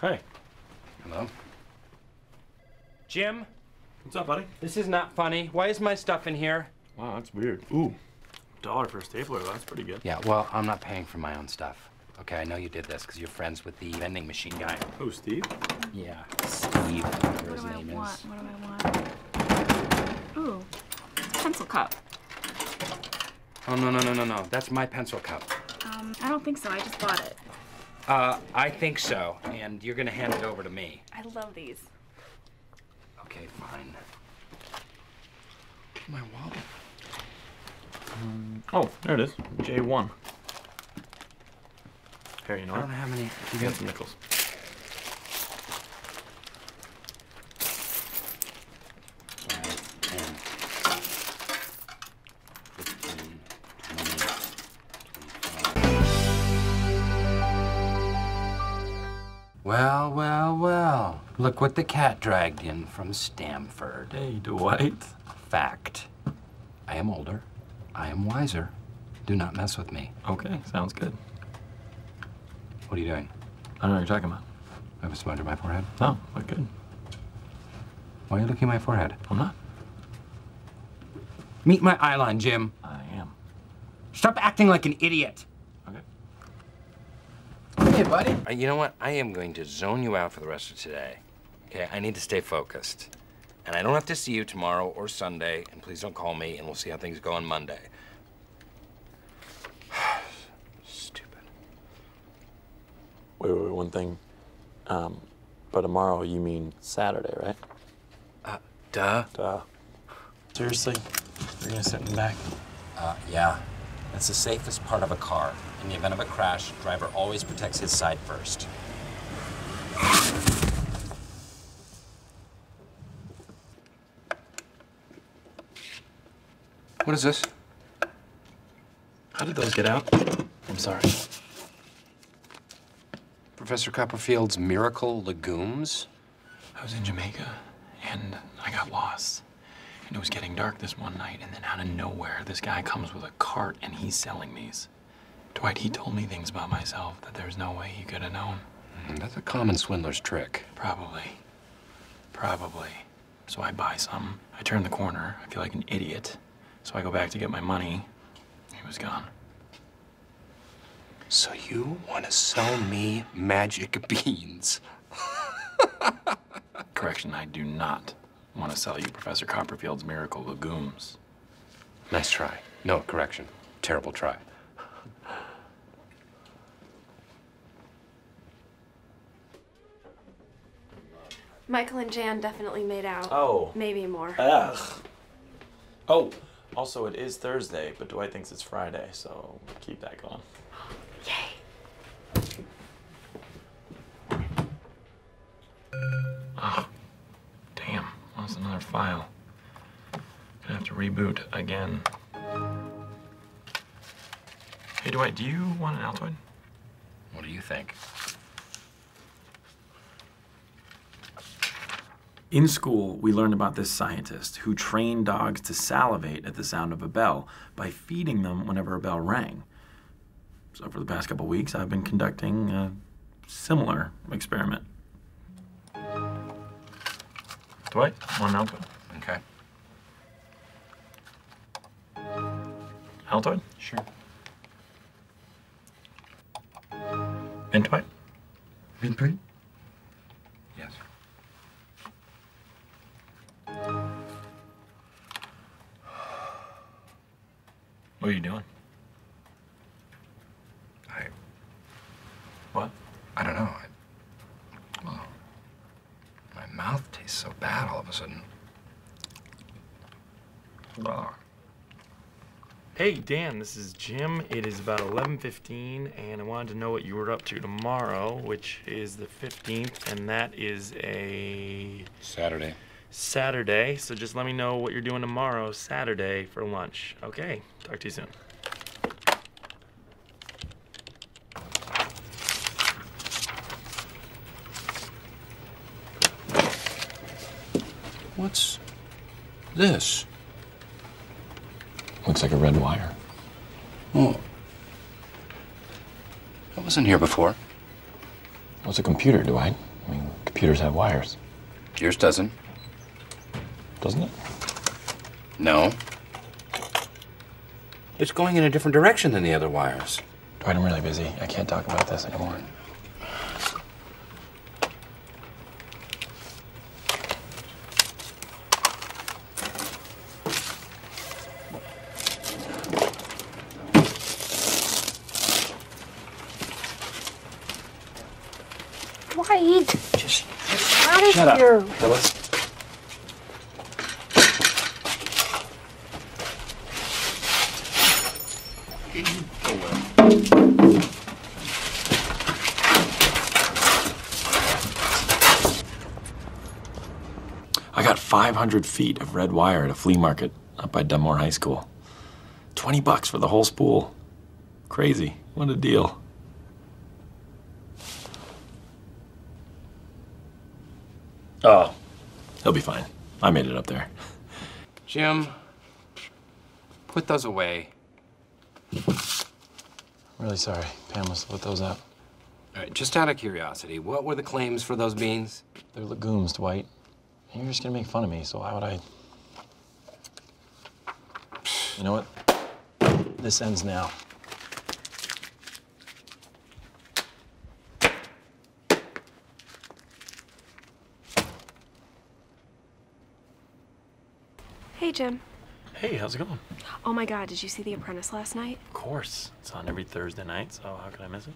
Hey. Hello? Jim? What's up, buddy? This is not funny. Why is my stuff in here? Wow, that's weird. Ooh. Dollar for a stapler, that's pretty good. Yeah, well, I'm not paying for my own stuff. Okay, I know you did this because you're friends with the vending machine guy. Oh, Steve? Yeah, Steve, whatever What his do I name want? is. What do I want? Ooh, pencil cup. Oh, no, no, no, no, no. That's my pencil cup. Um, I don't think so. I just bought it. Uh, I think so, and you're gonna hand it over to me. I love these. Okay, fine. My wallet. Oh, there it is. J1. Here, you know I don't have any. You got some nickels. Well, well, well. Look what the cat dragged in from Stamford. Hey, Dwight. Fact. I am older. I am wiser. Do not mess with me. Okay, sounds good. What are you doing? I don't know what you're talking about. I have a smudge on my forehead. Oh, but good. Why are you looking at my forehead? I'm not. Meet my eyeline, Jim. I am. Stop acting like an idiot. Okay. Hey, buddy. Uh, you know what? I am going to zone you out for the rest of today. Okay? I need to stay focused. And I don't have to see you tomorrow or Sunday, and please don't call me, and we'll see how things go on Monday. Stupid. Wait, wait, wait, one thing. Um, but tomorrow you mean Saturday, right? Uh, duh. Duh. Seriously? You're gonna sit in the back? Uh, yeah. That's the safest part of a car. In the event of a crash, driver always protects his side first. What is this? How did those get out? I'm sorry. Professor Copperfield's Miracle Legumes? I was in Jamaica and I got lost. And it was getting dark this one night, and then out of nowhere, this guy comes with a cart and he's selling these. Dwight, he told me things about myself that there's no way he could have known. Mm, That's a common swindler's trick. Probably. Probably. So I buy some. I turn the corner. I feel like an idiot. So I go back to get my money. He was gone. So you want to sell me magic beans? Correction, I do not want to sell you Professor Copperfield's Miracle Legumes. Nice try. No, correction. Terrible try. Michael and Jan definitely made out. Oh. Maybe more. Ugh. Oh, also, it is Thursday, but Dwight thinks it's Friday, so keep that going. Yay. Another file. Gonna have to reboot again. Hey, Dwight, do you want an Altoid? What do you think? In school, we learned about this scientist who trained dogs to salivate at the sound of a bell by feeding them whenever a bell rang. So, for the past couple weeks, I've been conducting a similar experiment. Dwight, want an Altoid? Okay. Altoid? Sure. And Dwight? Vinpui? Yes. What are you doing? I. What? I don't know. I, well, my mouth tastes so bad all of a sudden. Ugh. Hey, Dan, this is Jim. It is about 11:15 and I wanted to know what you were up to tomorrow, which is the 15th, and that is a Saturday. Saturday. So just let me know what you're doing tomorrow, Saturday, for lunch. Okay, talk to you soon. What's this? Looks like a red wire. Oh. I wasn't here before. What's a computer, Dwight? I mean, computers have wires, Yours doesn't. doesn't it? No. It's going in a different direction than the other wires. Dwight, I'm really busy. I can't talk about this anymore. Dwight! Just Out of Shut up. here! Phyllis. I got 500 feet of red wire at a flea market up by Dunmore High School. 20 bucks for the whole spool. Crazy. What a deal. Oh, he'll be fine. I made it up there. Jim, put those away. Really sorry. Pam must have put those up. All right, just out of curiosity, what were the claims for those beans? They're legumes, Dwight. And you're just gonna make fun of me, so why would I? You know what? This ends now. Hey, Jim. Hey, how's it going? Oh my god, did you see The Apprentice last night? Of course. It's on every Thursday night, so how could I miss it?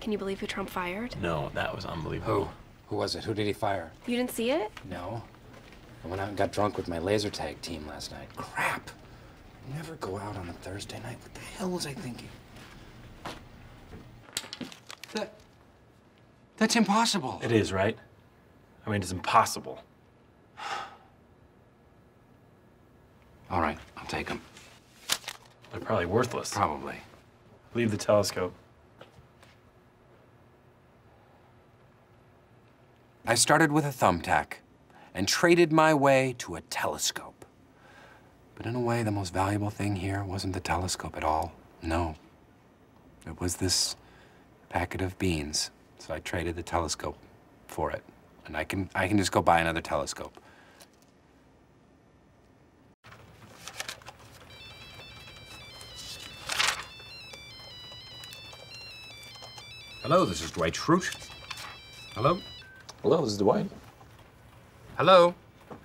Can you believe who Trump fired? No, that was unbelievable. Who? Who was it? Who did he fire? You didn't see it? No. I went out and got drunk with my laser tag team last night. Crap. I Never go out on a Thursday night. What the hell was I thinking? That. That's impossible. It is, right? I mean, it's impossible. All right, I'll take them. They're probably worthless. Probably. Leave the telescope. I started with a thumbtack and traded my way to a telescope. But in a way, the most valuable thing here wasn't the telescope at all. No. It was this packet of beans. So I traded the telescope for it. And I can I can just go buy another telescope. Hello, this is Dwight Schrute. Hello? Hello, this is Dwight. Hello?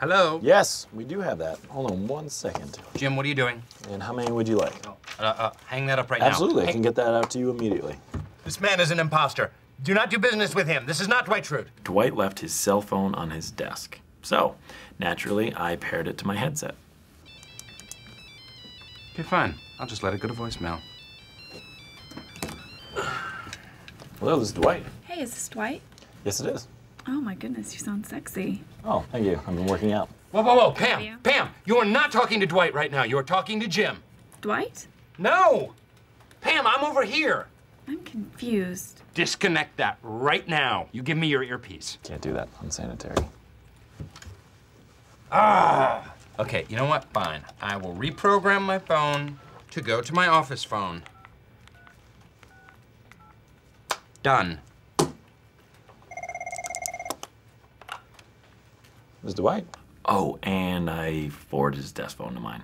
Hello? Yes, we do have that. Hold on one second. Jim, what are you doing? And how many would you like? Uh, uh, hang that up right Absolutely, now. Absolutely, I can get that out to you immediately. This man is an imposter. Do not do business with him. This is not Dwight Schrute. Dwight left his cell phone on his desk. So, naturally, I paired it to my headset. Okay, fine. I'll just let it go to voicemail. Hello, this is Dwight. Hey, is this Dwight? Yes, it is. Oh my goodness, you sound sexy. Oh, thank you. I've been working out. Whoa, whoa, whoa, Have you? Pam, Pam, you are not talking to Dwight right now. You are talking to Jim. Dwight? No! Pam, I'm over here. I'm confused. Disconnect that right now. You give me your earpiece. Can't do that. Unsanitary. Ah! Okay, you know what? Fine. I will reprogram my phone to go to my office phone. Done. Mr. is Dwight. Oh, and I forwarded his desk phone to mine.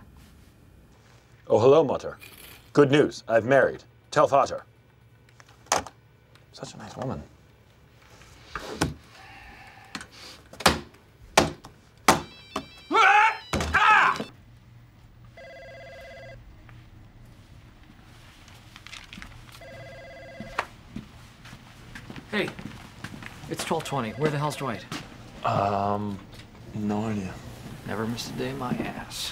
Oh, hello, Mutter. Good news. I've married. Tell Vater. Such a nice woman. Hey, it's 1220. Where the hell's Dwight? Um, no idea. Never missed a day in my ass.